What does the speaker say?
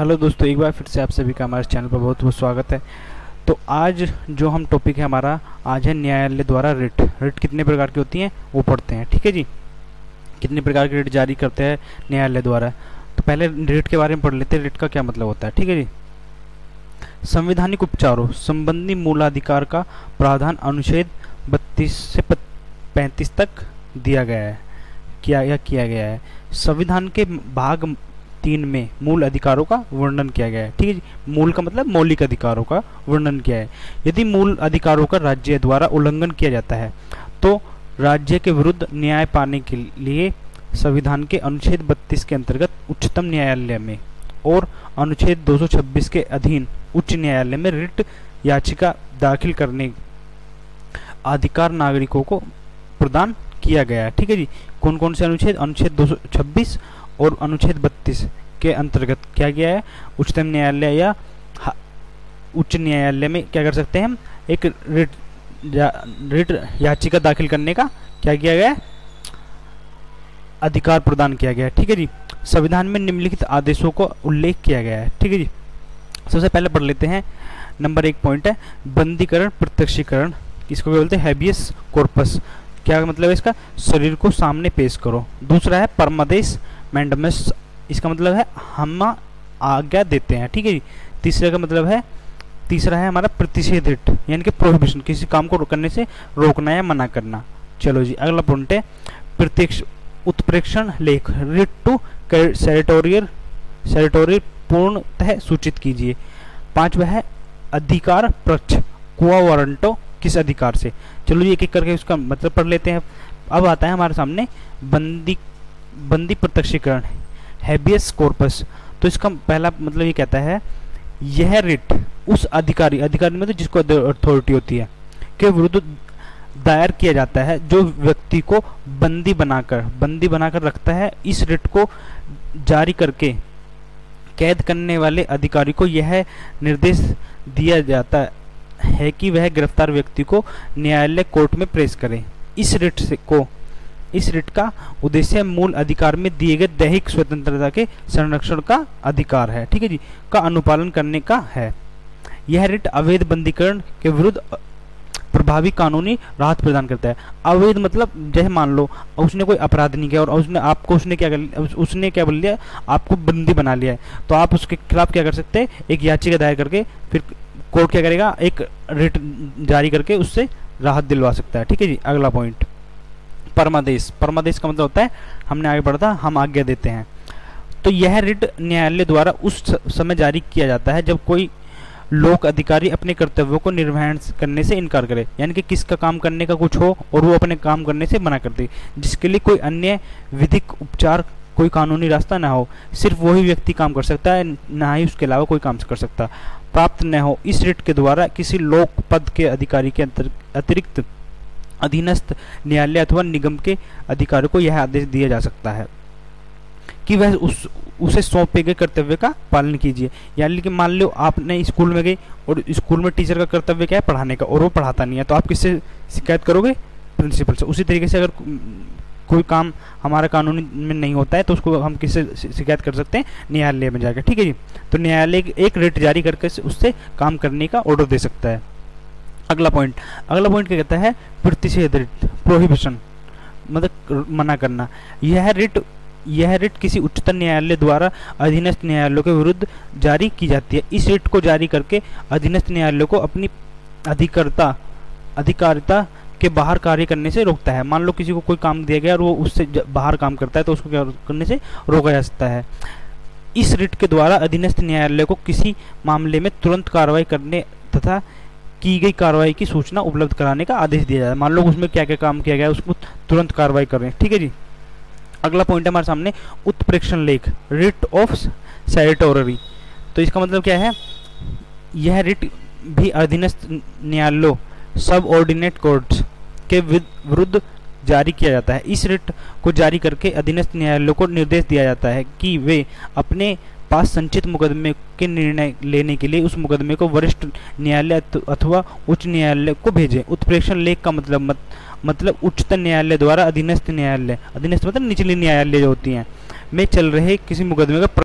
Hello दोस्तों, एक बार फिर से आप सभी का हमारे चैनल पर बहुत बहुत स्वागत है। तो आज जो हम टॉपिक है हमारा, आज है न्यायालय द्वारा रिट रिट कितने प्रकार की होती हैं, वो पढ़ते हैं, ठीक है जी? कितने प्रकार की रिट जारी करते हैं न्यायालय द्वारा? तो पहले रिट के बारे में पढ़ लेते हैं रिट का क्या मतलब होता है, ठीक है जी? संवैधानिक उपचारों, संबंधी मूलाधिकार का प्रावधान अनुच्छेद बत्तीस से पैंतीस तक दिया गया है, किया या किया गया है। संविधान के भाग तीन में मूल अधिकारों का वर्णन किया गया है। ठीक है मूल का मतलब मौलिक अधिकारों का वर्णन किया है। यदि मूल अधिकारों का राज्य द्वारा उल्लंघन किया जाता है तो राज्य के विरुद्ध न्याय पाने के लिए संविधान के अनुच्छेद 32 के अंतर्गत उच्चतम न्यायालय में और अनुच्छेद 226 के अधीन उच्च न्यायालय में रिट याचिका दाखिल करने अधिकार नागरिकों को प्रदान किया गया है। ठीक है जी? कौन कौन से अनुच्छेद? अनुच्छेद 226 और अनुच्छेद 32 के अंतर्गत क्या किया है? उच्चतम न्यायालय या उच्च न्यायालय में क्या कर सकते हैं एक रिट या, रिट याचिका दाखिल करने का क्या किया गया अधिकार प्रदान किया गया ठीक है जी। संविधान में निम्नलिखित आदेशों को उल्लेख किया गया है। ठीक है जी। सबसे पहले पढ़ लेते हैं। नंबर एक पॉइंट है बंदीकरण प्रत्यक्षीकरण। इसको क्या बोलते हैं? Habeas corpus. क्या मतलब है इसका? शरीर को सामने पेश करो। दूसरा है परमादेश। मैंडमस, इसका मतलब है हम आज्ञा देते हैं, ठीक है जी? तीसरे का मतलब है, तीसरा है हमारा प्रतिषेध हिट यानी कि प्रोहिबिशन किसी काम को करने से रोकना या मना करना। चलो जी, अगला पॉइंट है, प्रत्यक्ष उत्प्रेक्षण लेख रिट टू सेरेटोरियल सेरेटोरियल पूर्णतः सूचित कीजिए। पांचवा है, अधिकार पक्ष कुआ वारंटो किस अधिकार से? चलो ये एक एक करके उसका मतलब पढ़ लेते हैं। अब आता है हमारे सामने, बंदी बंदी प्रत्यक्षीकरण हैबियस कॉर्पस। तो इसका पहला मतलब ये कहता है, यह रिट उस अधिकारी अधिकारी मतलब जिसको अथॉरिटी होती है, के विरुद्ध दायर किया जाता है, जो व्यक्ति को बंदी बनाकर बंदी बनाकर रखता है, इस रिट को जारी करके कैद करने वाले अधिकारी को यह निर्देश दिया जाता है कि वह गिरफ़्तार व्यक्ति को न्यायालय कोर्ट में प्रेस करे। इस रिट से को इस रिट का उद्देश्य मूल अधिकार में दिए गए दैहिक स्वतंत्रता के संरक्षण का अधिकार है। ठीक है जी? का अनुपालन करने का है। यह रिट अवैध बंदीकरण के विरुद्ध प्रभावी कानूनी राहत प्रदान करता है। अवैध मतलब जैसे मान लो, उसने कोई अपराध नहीं किया और उसने आपको, उसने क्या कर उसने क्या बोल लिया, आपको बंदी बना लिया है। तो आप उसके खिलाफ क्या कर सकते हैं? एक याचिका दायर करके फिर कोर्ट क्या करेगा? एक रिट जारी करके उससे राहत दिलवा सकता है। ठीक है जी? अगला पॉइंट परमादेश। परमादेश का मतलब होता है, हमने आगे बढ़ा था, हम आज्ञा देते हैं। तो यह रिट न्यायालय द्वारा उस समय जारी किया जाता है जब कोई लोक अधिकारी अपने कर्तव्यों को निर्वहन करने से इनकार करे। यानी कि किसका काम करने का कुछ हो और वो अपने काम करने से मना कर दे। जिसके लिए कोई अन्य विधिक उपचार, कोई कानूनी रास्ता ना हो, सिर्फ़ वही व्यक्ति काम कर सकता है, ना ही उसके अलावा कोई काम कर सकता, प्राप्त न हो। इस रिट के द्वारा किसी लोक पद के अधिकारी के अतिरिक्त अधीनस्थ न्यायालय अथवा निगम के अधिकारी को यह आदेश दिया जा सकता है कि वह उस, उसे सौंपे गए कर्तव्य का पालन कीजिए। यानी कि मान लो आपने स्कूल में गए और स्कूल में टीचर का कर्तव्य क्या है? पढ़ाने का, और वो पढ़ाता नहीं है तो आप किससे शिकायत करोगे? प्रिंसिपल से। उसी तरीके से अगर कोई काम हमारा कानूनी में नहीं होता है तो उसको हम किससे शिकायत कर सकते हैं? न्यायालय में जाकर। ठीक है जी? तो न्यायालय एक रेट जारी करके उससे काम करने का ऑर्डर दे सकता है। अगला पॉइंट अगला पॉइंट क्या कहता है? प्रतिषेध रिट प्रोहिबिशन मतलब मना करना। यह रिट यह रिट किसी उच्चतम न्यायालय द्वारा अधीनस्थ न्यायालयों के विरुद्ध जारी की जाती है। इस रिट को जारी करके अधीनस्थ न्यायालय को अपनी अधिकारता, अधिकारिता के बाहर कार्य करने से रोकता है। मान लो किसी को कोई काम दिया गया और वो उससे बाहर काम करता है तो उसको क्या करने से रोका जा सकता है। इस रिट के द्वारा अधीनस्थ न्यायालय को किसी मामले में तुरंत कार्रवाई करने तथा की गई कार्रवाई की सूचना उपलब्ध कराने का आदेश दिया जाए मान लो उसमें क्या क्या काम किया गया, उसको तुरंत कार्रवाई करें ठीक है जी? अगला पॉइंट है हमारे सामने, उत्प्रेक्षण लेख रिट ऑफ़ सैरिटोररी तो इसका मतलब क्या है? यह रिट भी अधीनस्थ न्यायालयों सब ऑर्डिनेट कोर्ट्स के विरुद्ध जारी किया जाता है। इस रिट को जारी करके अधीनस्थ न्यायालयों को निर्देश दिया जाता है कि वे अपने पास संचित मुकदमे के निर्णय लेने के लिए उस मुकदमे को वरिष्ठ न्यायालय अथवा उच्च न्यायालय को भेजें। उत्प्रेक्षण लेख का मतलब मत, मतलब उच्चतम न्यायालय द्वारा अधीनस्थ न्यायालय। अधीनस्थ मतलब निचली न्यायालय जो होती हैं। में चल रहे किसी मुकदमे का